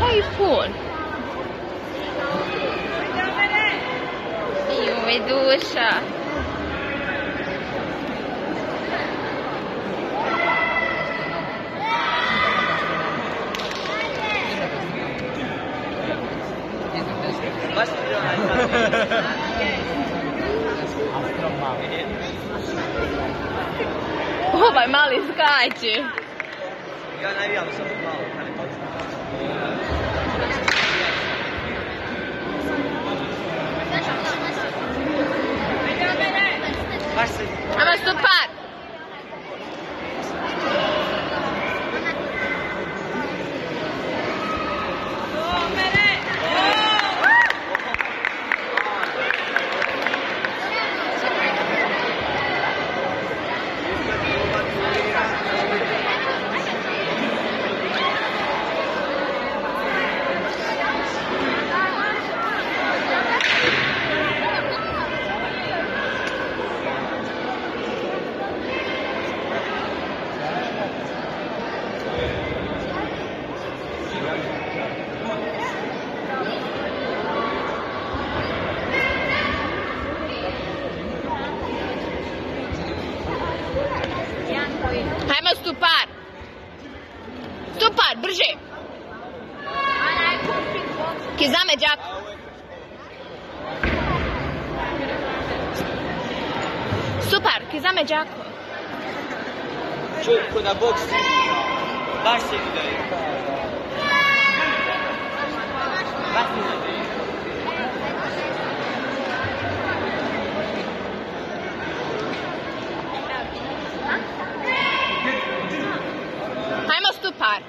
iPhone. Joj, duša. Baš ti je onaj Ovaj mali skače. Ja navijam samo malo, kad Baš se... Ama super. Stupar. Stupar, brže. Kizame đako. Super, kizame đako. Čuj, ko na boks. Baš se ide. Baš se ide. do par.